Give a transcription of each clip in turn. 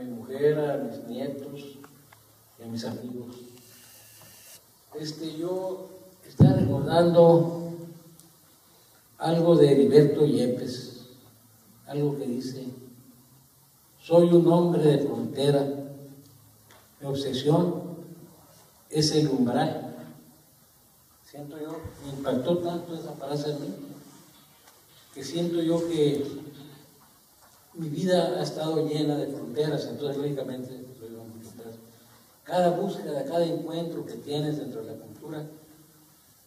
a mi mujer, a mis nietos y a mis amigos. Este, yo estaba recordando algo de Heriberto Yepes, algo que dice, soy un hombre de frontera, mi obsesión es el umbral. Siento yo, me impactó tanto esa frase en mí, que siento yo que mi vida ha estado llena de fronteras, entonces lógicamente soy un de fronteras. Cada búsqueda, cada encuentro que tienes dentro de la cultura,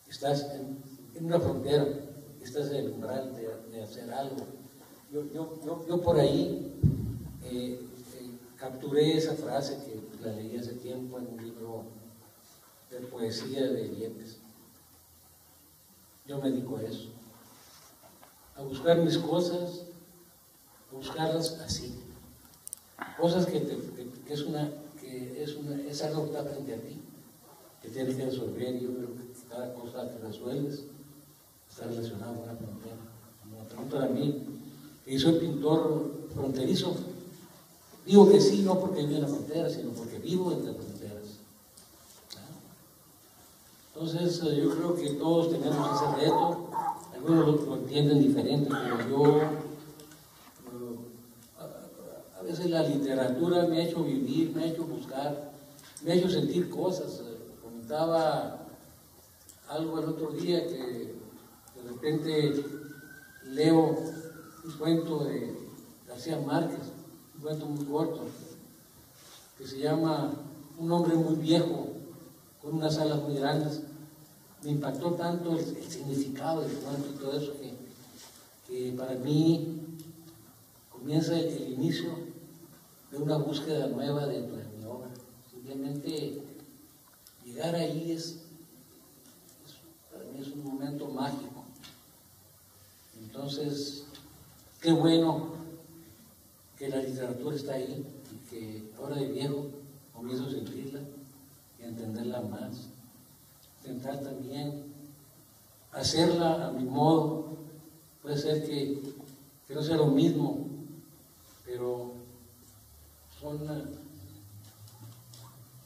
estás en, una frontera, estás en el umbral de, hacer algo. Yo, yo, yo, yo por ahí eh, eh, capturé esa frase que la leí hace tiempo en un libro de poesía de Yepes. Yo me dedico a eso, a buscar mis cosas, buscarlas así. Cosas que, es, una, que es, una, es algo que está frente a ti, que tienes que resolver. Yo creo que cada cosa que resuelves está relacionada con la frontera. Como me preguntan a mí, que soy pintor fronterizo, digo que sí, no porque vivo en la frontera, sino porque vivo entre fronteras. Entonces, yo creo que todos tenemos ese reto, algunos lo entienden diferente, pero yo, la literatura me ha hecho vivir, me ha hecho buscar, me ha hecho sentir cosas. Comentaba algo el otro día que de repente leo un cuento de García Márquez, un cuento muy corto, que se llama Un hombre muy viejo, con unas alas muy grandes. Me impactó tanto el, significado del cuento y todo eso que, para mí comienza el, inicio de una búsqueda nueva dentro de mi obra. Simplemente llegar ahí es, es para mí es un momento mágico. Entonces, qué bueno que la literatura está ahí y que ahora de viejo comienzo a sentirla y a entenderla más. Intentar también hacerla a mi modo. Puede ser que, que no sea lo mismo, pero son uh,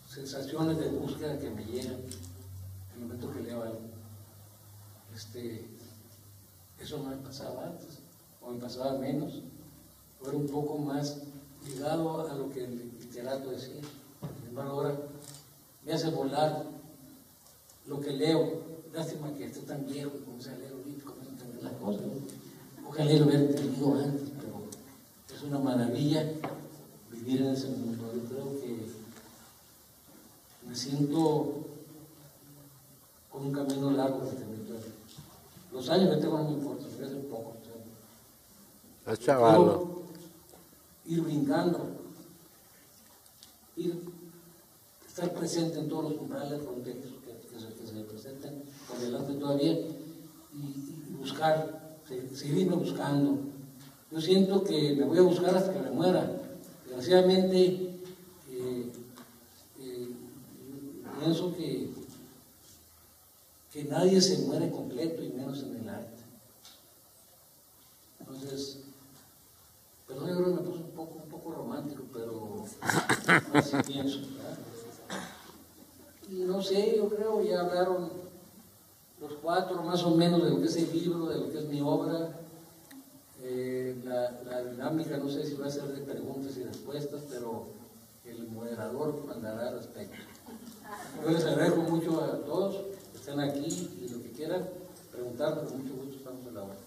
sensaciones de búsqueda que me llegan en el momento que leo algo. Este, eso no me pasaba antes, o me pasaba menos, o era un poco más ligado a lo que el literato decía. Sin embargo, ahora me hace volar lo que leo. Lástima que esté tan viejo y comienza a leer ahorita, comienza a entender las cosas. Ojalá lo hubiera entendido antes, pero es una maravilla vivir en ese mundo. Yo creo que me siento con un camino largo que tener. Los años que tengo no me importan, me hacen poco. O sea, Es chavalo. ir brincando, ir, estar presente en todos los umbrales fronterizos que, que, se, que se presenten por delante todavía y, y buscar, se- seguirme buscando. Yo siento que me voy a buscar hasta que me muera. Desgraciadamente, eh, eh, pienso que, que nadie se muere completo y menos en el arte. Entonces, Perdón, yo creo que me puse un poco, un poco romántico, pero así pienso. Y no sé, yo creo, ya hablaron los cuatro más o menos de lo que es el libro, de lo que es mi obra. No sé si va a ser de preguntas y respuestas, pero el moderador mandará al respecto. Yo les agradezco mucho a todos que estén aquí y lo que quieran preguntar, con mucho gusto estamos a la hora.